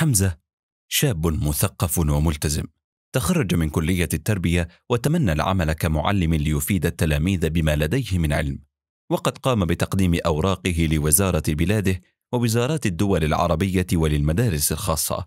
حمزة شاب مثقف وملتزم تخرج من كلية التربية وتمنى العمل كمعلم ليفيد التلاميذ بما لديه من علم. وقد قام بتقديم أوراقه لوزارة بلاده ووزارات الدول العربية وللمدارس الخاصة.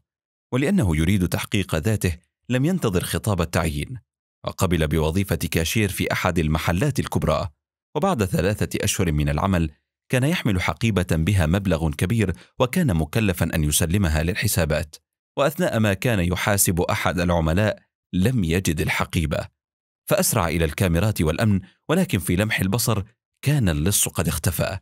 ولأنه يريد تحقيق ذاته لم ينتظر خطاب التعيين. وقبل بوظيفة كاشير في أحد المحلات الكبرى. وبعد ثلاثة أشهر من العمل كان يحمل حقيبة بها مبلغ كبير وكان مكلفا أن يسلمها للحسابات وأثناء ما كان يحاسب أحد العملاء لم يجد الحقيبة. فأسرع إلى الكاميرات والأمن ولكن في لمح البصر كان اللص قد اختفى.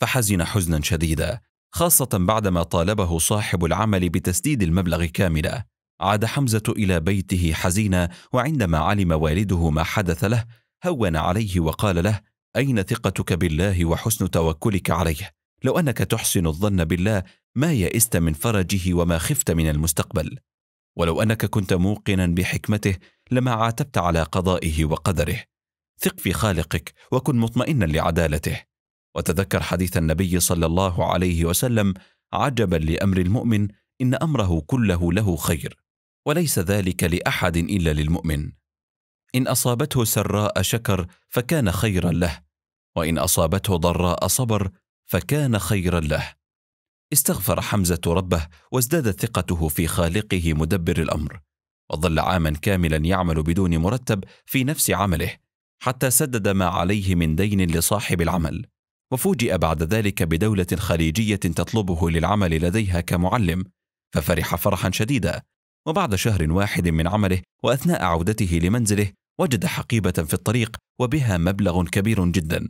فحزن حزنا شديدا خاصة بعدما طالبه صاحب العمل بتسديد المبلغ كاملا. عاد حمزة إلى بيته حزينا وعندما علم والده ما حدث له هون عليه وقال له أين ثقتك بالله وحسن توكلك عليه؟ لو أنك تحسن الظن بالله ما يئست من فرجه وما خفت من المستقبل. ولو أنك كنت موقنا بحكمته لما عاتبت على قضائه وقدره. ثق في خالقك وكن مطمئنا لعدالته. وتذكر حديث النبي صلى الله عليه وسلم عجبا لأمر المؤمن إن أمره كله له خير. وليس ذلك لأحد إلا للمؤمن. إن أصابته سراء شكر فكان خيرا له وإن أصابته ضراء صبر فكان خيرا له. استغفر حمزة ربه وازدادت ثقته في خالقه مدبر الأمر وظل عاما كاملا يعمل بدون مرتب في نفس عمله حتى سدد ما عليه من دين لصاحب العمل وفوجئ بعد ذلك بدولة خليجية تطلبه للعمل لديها كمعلم ففرح فرحا شديدا وبعد شهر واحد من عمله وأثناء عودته لمنزله وجد حقيبة في الطريق وبها مبلغ كبير جدا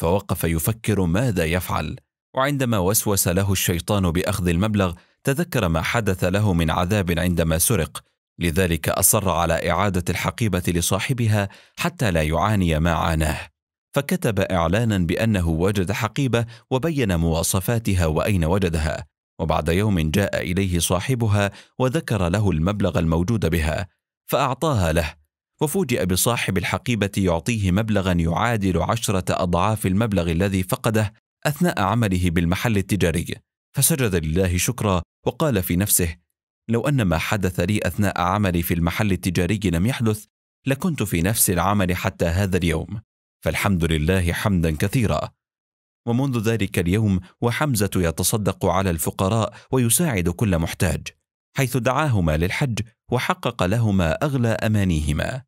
فوقف يفكر ماذا يفعل. وعندما وسوس له الشيطان بأخذ المبلغ تذكر ما حدث له من عذاب عندما سرق. لذلك أصر على إعادة الحقيبة لصاحبها حتى لا يعاني ما عاناه. فكتب إعلانا بأنه وجد حقيبة وبين مواصفاتها وأين وجدها. وبعد يوم جاء إليه صاحبها وذكر له المبلغ الموجود بها فأعطاها له. وفوجئ بصاحب الحقيبة يعطيه مبلغا يعادل عشرة أضعاف المبلغ الذي فقده أثناء عمله بالمحل التجاري. فسجد لله شكرا وقال في نفسه لو أن ما حدث لي أثناء عملي في المحل التجاري لم يحدث لكنت في نفس العمل حتى هذا اليوم. فالحمد لله حمدا كثيرا. ومنذ ذلك اليوم وحمزة يتصدق على الفقراء ويساعد كل محتاج حيث دعاهما للحج وحقق لهما أغلى أمانيهما.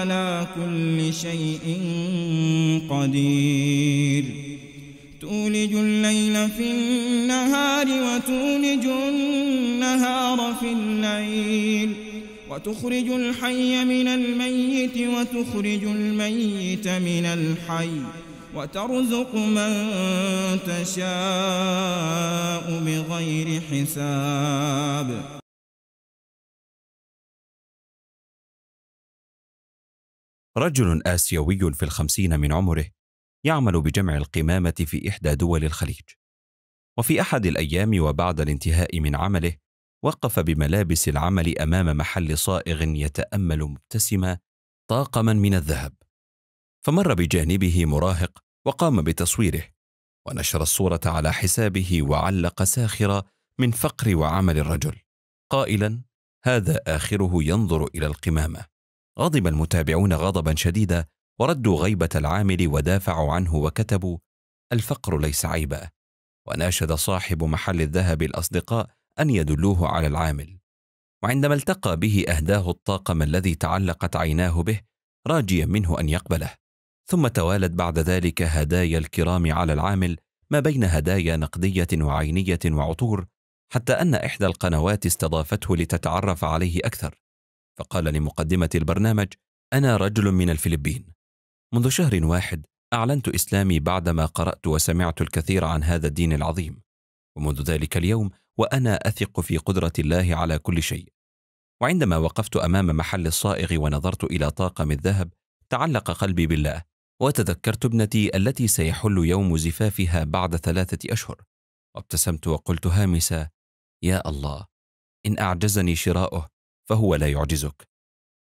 على كل شيء قدير. تولج الليل في النهار وتولج النهار في الليل. وتخرج الحي من الميت وتخرج الميت من الحي. وترزق من تشاء بغير حساب. رجل آسيوي في الخمسين من عمره يعمل بجمع القمامة في إحدى دول الخليج. وفي أحد الأيام وبعد الانتهاء من عمله وقف بملابس العمل أمام محل صائغ يتأمل مبتسما طاقما من الذهب. فمر بجانبه مراهق وقام بتصويره ونشر الصورة على حسابه وعلق ساخرا من فقر وعمل الرجل قائلا هذا آخره ينظر إلى القمامة. غضب المتابعون غضبا شديدا وردوا غيبة العامل ودافعوا عنه وكتبوا الفقر ليس عيبا وناشد صاحب محل الذهب الأصدقاء أن يدلوه على العامل. وعندما التقى به أهداه الطاقم الذي تعلقت عيناه به راجيا منه أن يقبله. ثم توالت بعد ذلك هدايا الكرام على العامل ما بين هدايا نقدية وعينية وعطور حتى أن إحدى القنوات استضافته لتتعرف عليه أكثر. فقال لمقدمة البرنامج أنا رجل من الفلبين. منذ شهر واحد أعلنت إسلامي بعدما قرأت وسمعت الكثير عن هذا الدين العظيم. ومنذ ذلك اليوم وأنا أثق في قدرة الله على كل شيء. وعندما وقفت أمام محل الصائغ ونظرت إلى طاقم الذهب تعلق قلبي بالله وتذكرت ابنتي التي سيحل يوم زفافها بعد ثلاثة أشهر. وابتسمت وقلت هامسه يا الله إن أعجزني شراؤه فهو لا يعجزك.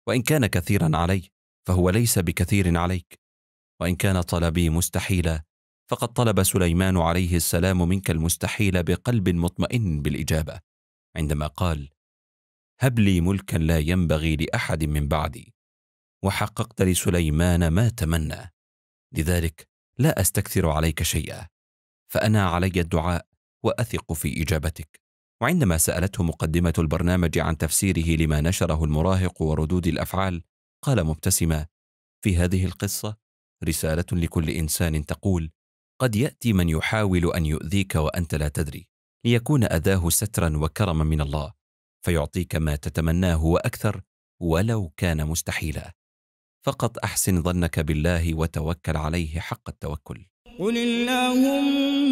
وإن كان كثيرا علي فهو ليس بكثير عليك. وإن كان طلبي مستحيلا فقد طلب سليمان عليه السلام منك المستحيل بقلب مطمئن بالإجابة عندما قال هب لي ملكا لا ينبغي لأحد من بعدي. وحققت لسليمان ما تمنى. لذلك لا أستكثر عليك شيئا فأنا علي الدعاء وأثق في إجابتك. وعندما سألته مقدمة البرنامج عن تفسيره لما نشره المراهق وردود الأفعال قال مبتسما في هذه القصة رسالة لكل إنسان تقول قد يأتي من يحاول أن يؤذيك وأنت لا تدري ليكون أذاه سترا وكرما من الله فيعطيك ما تتمناه وأكثر ولو كان مستحيلا. فقط أحسن ظنك بالله وتوكل عليه حق التوكل. قل اللهم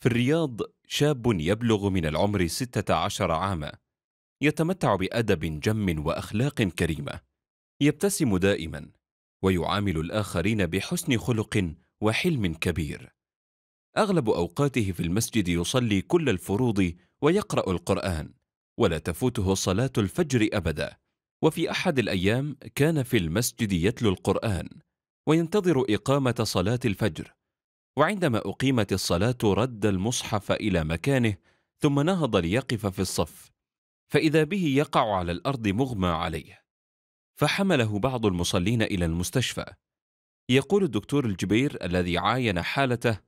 في الرياض شاب يبلغ من العمر ستة عشر عاما يتمتع بأدب جم وأخلاق كريمة يبتسم دائما ويعامل الآخرين بحسن خلق وحلم كبير. أغلب أوقاته في المسجد يصلي كل الفروض ويقرأ القرآن ولا تفوته صلاة الفجر أبدا. وفي أحد الأيام كان في المسجد يتلو القرآن وينتظر إقامة صلاة الفجر. وعندما أقيمت الصلاة رد المصحف إلى مكانه ثم نهض ليقف في الصف فإذا به يقع على الأرض مغمى عليه. فحمله بعض المصلين إلى المستشفى. يقول الدكتور الجبير الذي عاين حالته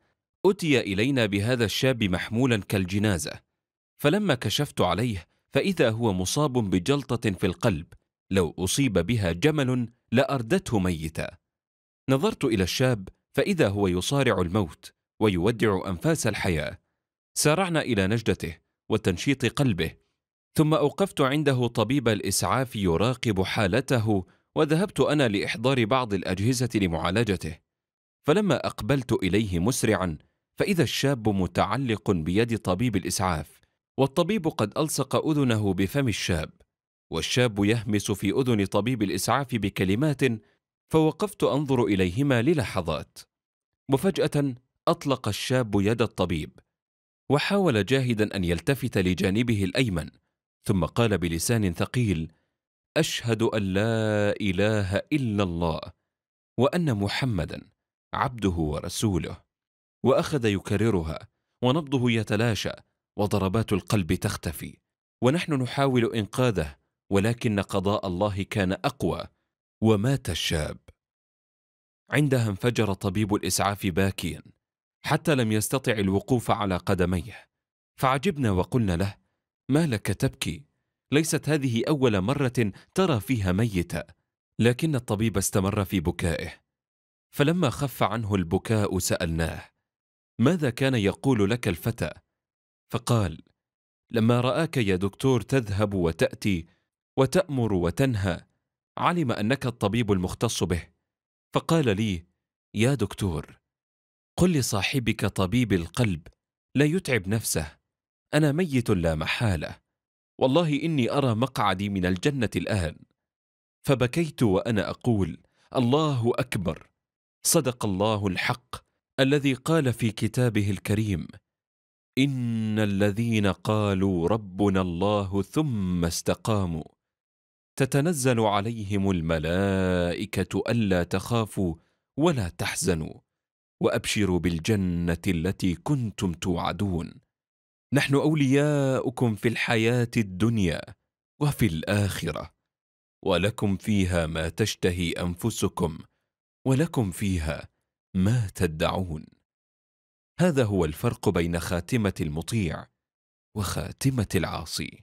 أتي إلينا بهذا الشاب محمولا كالجنازة. فلما كشفت عليه فإذا هو مصاب بجلطة في القلب. لو أصيب بها جمل لأردته ميتا. نظرت إلى الشاب فإذا هو يصارع الموت ويودع أنفاس الحياة. سارعنا إلى نجدته وتنشيط قلبه ثم أوقفت عنده طبيب الإسعاف يراقب حالته وذهبت أنا لإحضار بعض الأجهزة لمعالجته. فلما أقبلت إليه مسرعا فإذا الشاب متعلق بيد طبيب الإسعاف والطبيب قد ألصق أذنه بفم الشاب والشاب يهمس في أذن طبيب الإسعاف بكلمات فوقفت أنظر إليهما للحظات. وفجاه أطلق الشاب يد الطبيب وحاول جاهدا أن يلتفت لجانبه الأيمن ثم قال بلسان ثقيل أشهد أن لا إله إلا الله وأن محمدا عبده ورسوله. وأخذ يكررها ونبضه يتلاشى وضربات القلب تختفي ونحن نحاول إنقاذه ولكن قضاء الله كان أقوى ومات الشاب. عندها انفجر طبيب الإسعاف باكيا حتى لم يستطع الوقوف على قدميه. فعجبنا وقلنا له ما لك تبكي؟ ليست هذه أول مرة ترى فيها ميتا لكن الطبيب استمر في بكائه. فلما خف عنه البكاء سألناه ماذا كان يقول لك الفتى؟ فقال لما رآك يا دكتور تذهب وتأتي وتأمر وتنهى علم أنك الطبيب المختص به. فقال لي يا دكتور قل لصاحبك طبيب القلب لا يتعب نفسه أنا ميت لا محالة والله إني أرى مقعدي من الجنة الآن. فبكيت وأنا أقول الله أكبر صدق الله الحق الذي قال في كتابه الكريم إن الذين قالوا ربنا الله ثم استقاموا تتنزل عليهم الملائكة ألا تخافوا ولا تحزنوا وأبشروا بالجنة التي كنتم توعدون. نحن أولياؤكم في الحياة الدنيا وفي الآخرة ولكم فيها ما تشتهي أنفسكم ولكم فيها ما تدعون. هذا هو الفرق بين خاتمة المطيع وخاتمة العاصي.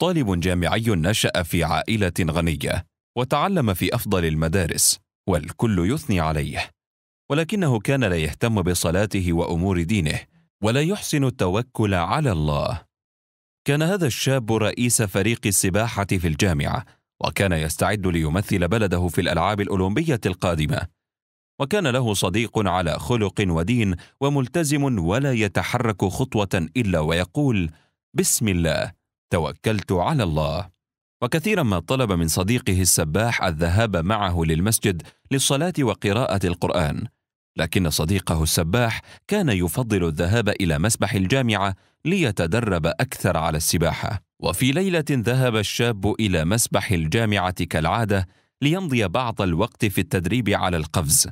طالب جامعي نشأ في عائلة غنية وتعلم في أفضل المدارس والكل يثني عليه ولكنه كان لا يهتم بصلاته وأمور دينه ولا يحسن التوكل على الله. كان هذا الشاب رئيس فريق السباحة في الجامعة وكان يستعد ليمثل بلده في الألعاب الأولمبية القادمة. وكان له صديق على خلق ودين وملتزم ولا يتحرك خطوة إلا ويقول بسم الله. توكلت على الله. وكثيرا ما طلب من صديقه السباح الذهاب معه للمسجد للصلاة وقراءة القرآن. لكن صديقه السباح كان يفضل الذهاب إلى مسبح الجامعة ليتدرب أكثر على السباحة. وفي ليلة ذهب الشاب إلى مسبح الجامعة كالعادة ليمضي بعض الوقت في التدريب على القفز.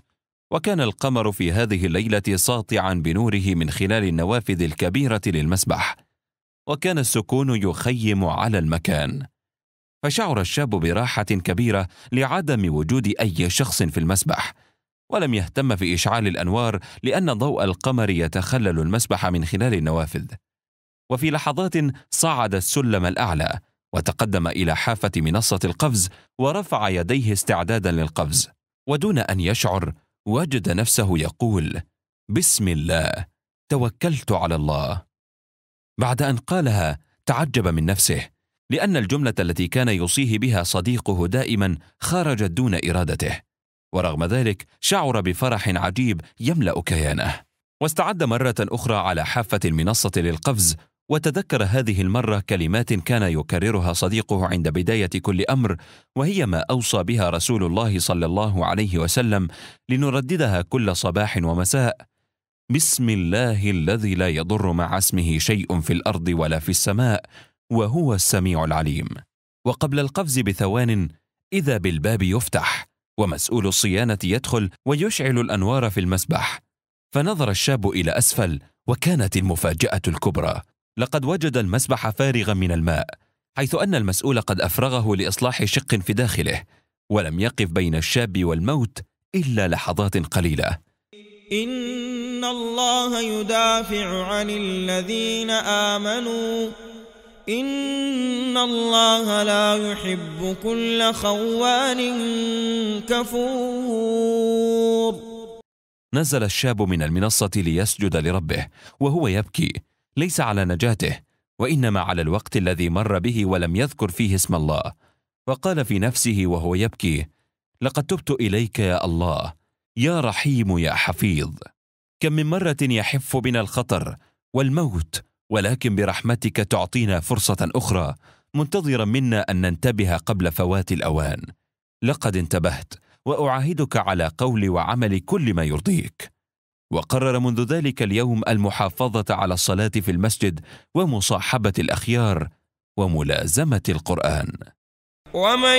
وكان القمر في هذه الليلة ساطعا بنوره من خلال النوافذ الكبيرة للمسبح. وكان السكون يخيم على المكان. فشعر الشاب براحة كبيرة لعدم وجود أي شخص في المسبح ولم يهتم في إشعال الأنوار لأن ضوء القمر يتخلل المسبح من خلال النوافذ. وفي لحظات صعد السلم الأعلى وتقدم إلى حافة منصة القفز ورفع يديه استعدادا للقفز. ودون أن يشعر وجد نفسه يقول بسم الله توكلت على الله. بعد أن قالها تعجب من نفسه لأن الجملة التي كان يوصيه بها صديقه دائما خرجت دون إرادته. ورغم ذلك شعر بفرح عجيب يملأ كيانه. واستعد مرة أخرى على حافة المنصة للقفز وتذكر هذه المرة كلمات كان يكررها صديقه عند بداية كل أمر وهي ما أوصى بها رسول الله صلى الله عليه وسلم لنرددها كل صباح ومساء. بسم الله الذي لا يضر مع اسمه شيء في الأرض ولا في السماء وهو السميع العليم. وقبل القفز بثوان إذا بالباب يفتح ومسؤول الصيانة يدخل ويشعل الأنوار في المسبح. فنظر الشاب إلى أسفل وكانت المفاجأة الكبرى. لقد وجد المسبح فارغا من الماء حيث أن المسؤول قد أفرغه لإصلاح شق في داخله ولم يقف بين الشاب والموت إلا لحظات قليلة. إن الله يدافع عن الذين آمنوا. إن الله لا يحب كل خوان كفور. نزل الشاب من المنصة ليسجد لربه وهو يبكي. ليس على نجاته وإنما على الوقت الذي مر به ولم يذكر فيه اسم الله. وقال في نفسه وهو يبكي لقد تبت إليك يا الله يا رحيم يا حفيظ كم من مرة يحف بنا الخطر والموت ولكن برحمتك تعطينا فرصة أخرى منتظرا منا أن ننتبه قبل فوات الأوان. لقد انتبهت وأعاهدك على قول وعمل كل ما يرضيك. وقرر منذ ذلك اليوم المحافظة على الصلاة في المسجد ومصاحبة الأخيار وملازمة القرآن. ومن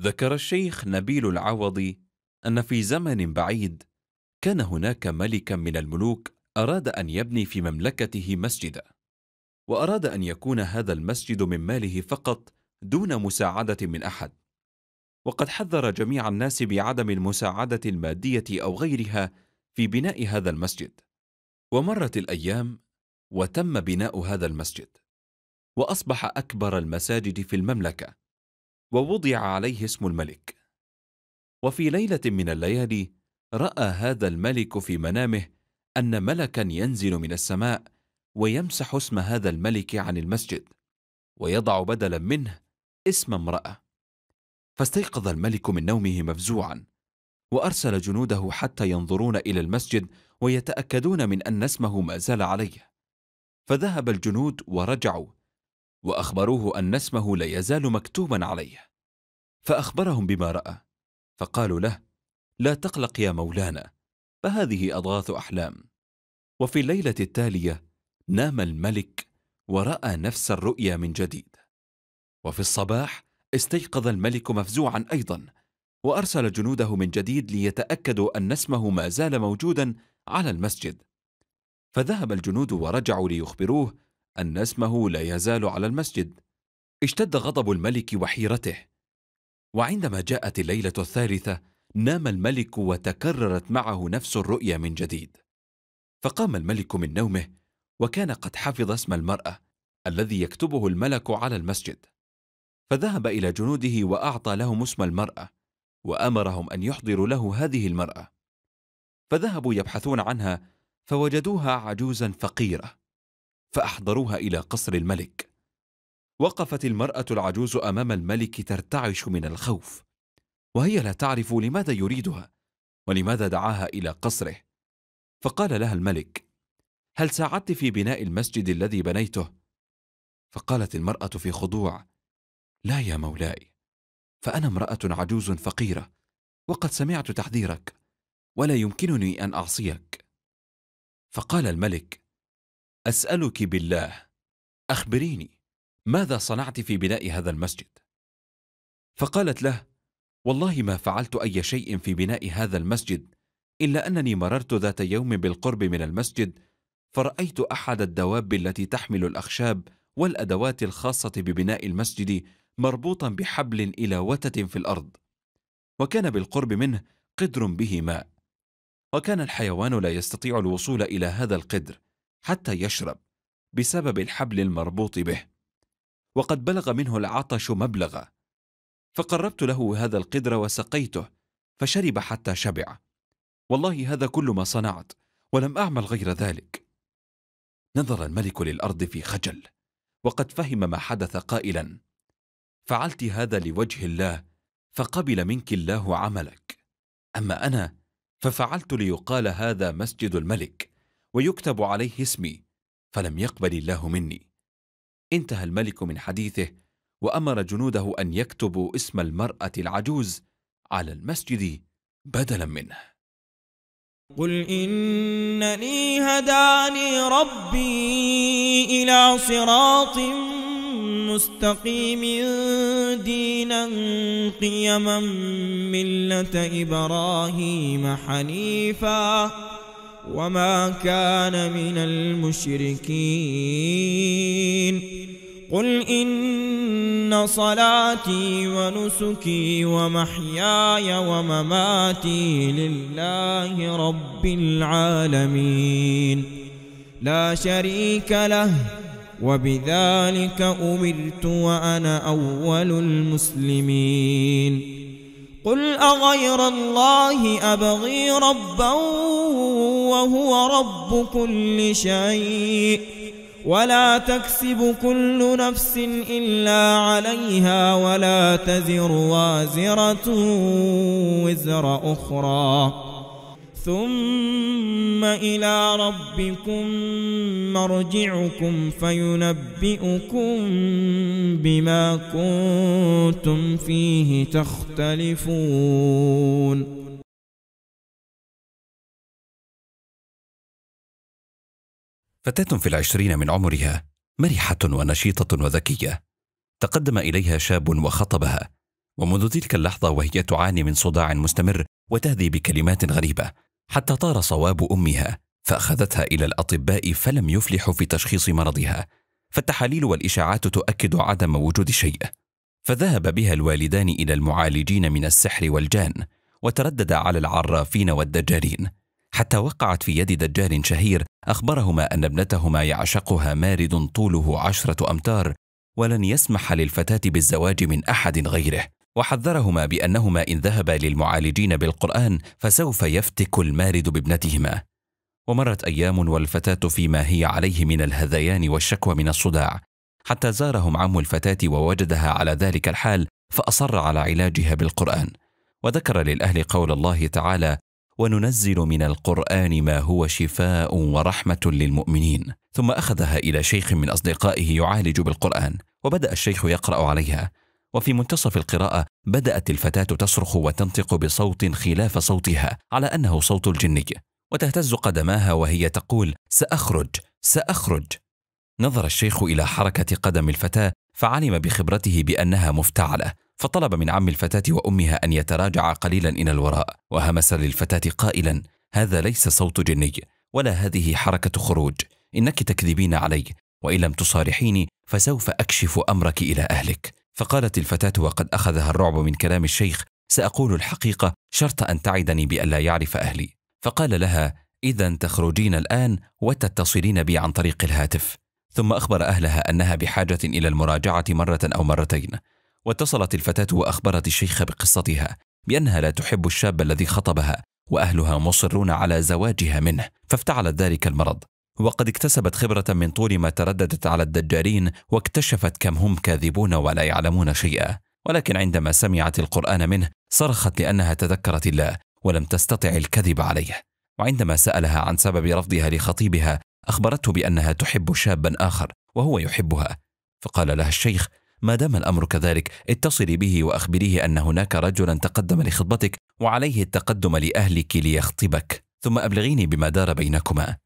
ذكر الشيخ نبيل العوضي أن في زمن بعيد كان هناك ملكا من الملوك أراد أن يبني في مملكته مسجدا وأراد أن يكون هذا المسجد من ماله فقط دون مساعدة من أحد. وقد حذر جميع الناس بعدم المساعدة المادية أو غيرها في بناء هذا المسجد. ومرت الأيام وتم بناء هذا المسجد وأصبح أكبر المساجد في المملكة. ووضع عليه اسم الملك. وفي ليلة من الليالي رأى هذا الملك في منامه أن ملكا ينزل من السماء ويمسح اسم هذا الملك عن المسجد ويضع بدلا منه اسم امرأة. فاستيقظ الملك من نومه مفزوعا وأرسل جنوده حتى ينظرون إلى المسجد ويتأكدون من أن اسمه ما زال عليه. فذهب الجنود ورجعوا وأخبروه أن اسمه لا يزال مكتوبا عليه. فأخبرهم بما رأى فقالوا له لا تقلق يا مولانا فهذه أضغاث أحلام. وفي الليلة التالية نام الملك ورأى نفس الرؤيا من جديد. وفي الصباح استيقظ الملك مفزوعا أيضا وأرسل جنوده من جديد ليتأكدوا أن اسمه ما زال موجودا على المسجد. فذهب الجنود ورجعوا ليخبروه أن اسمه لا يزال على المسجد. اشتد غضب الملك وحيرته. وعندما جاءت الليلة الثالثة نام الملك وتكررت معه نفس الرؤيا من جديد. فقام الملك من نومه وكان قد حفظ اسم المرأة الذي يكتبه الملك على المسجد. فذهب إلى جنوده وأعطى لهم اسم المرأة وأمرهم أن يحضروا له هذه المرأة. فذهبوا يبحثون عنها فوجدوها عجوزا فقيرة. فأحضروها إلى قصر الملك. وقفت المرأة العجوز أمام الملك ترتعش من الخوف. وهي لا تعرف لماذا يريدها ولماذا دعاها إلى قصره. فقال لها الملك هل ساعدت في بناء المسجد الذي بنيته؟ فقالت المرأة في خضوع لا يا مولاي فأنا امرأة عجوز فقيرة وقد سمعت تحذيرك ولا يمكنني أن أعصيك. فقال الملك أسألك بالله أخبريني ماذا صنعت في بناء هذا المسجد؟ فقالت له والله ما فعلت أي شيء في بناء هذا المسجد إلا أنني مررت ذات يوم بالقرب من المسجد فرأيت أحد الدواب التي تحمل الأخشاب والأدوات الخاصة ببناء المسجد مربوطا بحبل إلى وتة في الأرض وكان بالقرب منه قدر به ماء وكان الحيوان لا يستطيع الوصول إلى هذا القدر. حتى يشرب بسبب الحبل المربوط به وقد بلغ منه العطش مبلغا فقربت له هذا القدر وسقيته فشرب حتى شبع. والله هذا كل ما صنعت ولم أعمل غير ذلك. نظر الملك للأرض في خجل وقد فهم ما حدث قائلا فعلت هذا لوجه الله فقبل منك الله عملك. أما أنا ففعلت ليقال هذا مسجد الملك. ويكتب عليه اسمي فلم يقبل الله مني. انتهى الملك من حديثه وأمر جنوده أن يكتبوا اسم المرأة العجوز على المسجد بدلا منه. قل إنني هداني ربي إلى صراط مستقيم دينا قيما ملة إبراهيم حنيفا وما كان من المشركين قل إن صلاتي ونسكي ومحياي ومماتي لله رب العالمين لا شريك له وبذلك أمرت وأنا أول المسلمين قل أغير الله أبغي ربا وهو رب كل شيء ولا تكسب كل نفس إلا عليها ولا تزر وازرة وزر أخرى ثم إلى ربكم مرجعكم فينبئكم بما كنتم فيه تختلفون. فتاة في العشرين من عمرها مرحة ونشيطة وذكية تقدم إليها شاب وخطبها ومنذ تلك اللحظة وهي تعاني من صداع مستمر وتهذي بكلمات غريبة. حتى طار صواب أمها فأخذتها إلى الأطباء فلم يفلحوا في تشخيص مرضها فالتحاليل والإشاعات تؤكد عدم وجود شيء. فذهب بها الوالدان إلى المعالجين من السحر والجان وتردد على العرافين والدجالين. حتى وقعت في يد دجال شهير أخبرهما أن ابنتهما يعشقها مارد طوله عشرة أمتار ولن يسمح للفتاة بالزواج من أحد غيره. وحذرهما بأنهما إن ذهبا للمعالجين بالقرآن فسوف يفتك المارد بابنتهما. ومرت أيام والفتاة فيما هي عليه من الهذيان والشكوى من الصداع. حتى زارهم عم الفتاة ووجدها على ذلك الحال فأصر على علاجها بالقرآن. وذكر للأهل قول الله تعالى وننزل من القرآن ما هو شفاء ورحمة للمؤمنين ثم أخذها إلى شيخ من أصدقائه يعالج بالقرآن. وبدأ الشيخ يقرأ عليها. وفي منتصف القراءة بدأت الفتاة تصرخ وتنطق بصوت خلاف صوتها على أنه صوت الجني وتهتز قدماها وهي تقول سأخرج سأخرج نظر الشيخ إلى حركة قدم الفتاة فعلم بخبرته بأنها مفتعلة فطلب من عم الفتاة وأمها أن يتراجعا قليلا إلى الوراء وهمس للفتاة قائلا هذا ليس صوت جني ولا هذه حركة خروج إنك تكذبين علي وإن لم تصارحيني فسوف أكشف أمرك إلى أهلك فقالت الفتاة وقد أخذها الرعب من كلام الشيخ سأقول الحقيقة شرط أن تعدني بألا يعرف أهلي. فقال لها إذا تخرجين الآن وتتصلين بي عن طريق الهاتف. ثم أخبر أهلها أنها بحاجة إلى المراجعة مرة أو مرتين. واتصلت الفتاة وأخبرت الشيخ بقصتها بأنها لا تحب الشاب الذي خطبها وأهلها مصرون على زواجها منه فافتعلت ذلك المرض. وقد اكتسبت خبرة من طول ما ترددت على الدجالين واكتشفت كم هم كاذبون ولا يعلمون شيئا. ولكن عندما سمعت القرآن منه صرخت لأنها تذكرت الله ولم تستطع الكذب عليه. وعندما سألها عن سبب رفضها لخطيبها أخبرته بأنها تحب شابا آخر وهو يحبها. فقال لها الشيخ ما دام الأمر كذلك اتصلي به وأخبريه أن هناك رجلا تقدم لخطبتك وعليه التقدم لأهلك ليخطبك. ثم أبلغيني بما دار بينكما.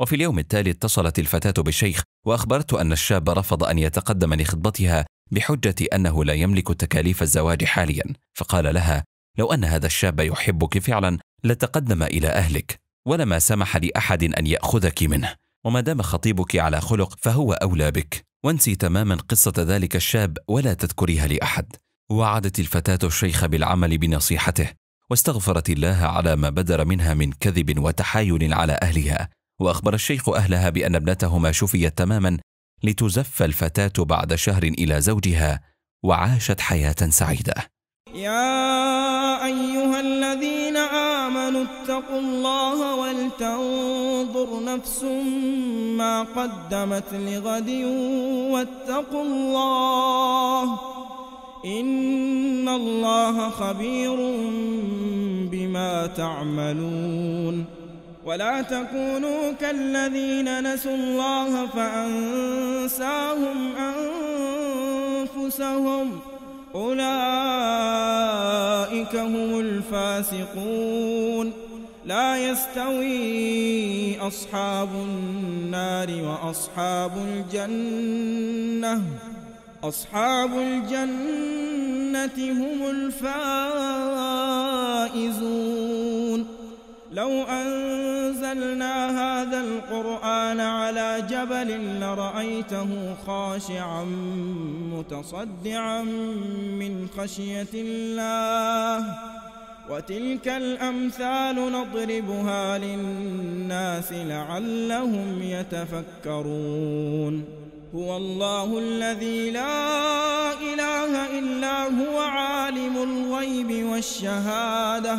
وفي اليوم التالي اتصلت الفتاة بالشيخ وأخبرته أن الشاب رفض أن يتقدم لخطبتها بحجة أنه لا يملك تكاليف الزواج حاليا. فقال لها لو أن هذا الشاب يحبك فعلا لتقدم إلى أهلك ولما سمح لأحد أن يأخذك منه. وما دام خطيبك على خلق فهو أولى بك. وانسي تماما قصة ذلك الشاب ولا تذكريها لأحد. وعدت الفتاة الشيخ بالعمل بنصيحته واستغفرت الله على ما بدر منها من كذب وتحايل على أهلها. وأخبر الشيخ أهلها بأن ابنتهما شفيت تماما لتزف الفتاة بعد شهر إلى زوجها وعاشت حياة سعيدة. يا أيها الذين آمنوا اتقوا الله ولتنظر نفس ما قدمت لغد واتقوا الله إن الله خبير بما تعملون. ولا تكونوا كالذين نسوا الله فأنساهم أنفسهم. أولئك هم الفاسقون. لا يستوي أصحاب النار وأصحاب الجنة. أصحاب الجنة هم الفائزون. لو أنزلنا هذا القرآن على جبل لرأيته خاشعا متصدعا من خشية الله. وتلك الأمثال نضربها للناس لعلهم يتفكرون. هو الله الذي لا إله إلا هو عالم الغيب والشهادة.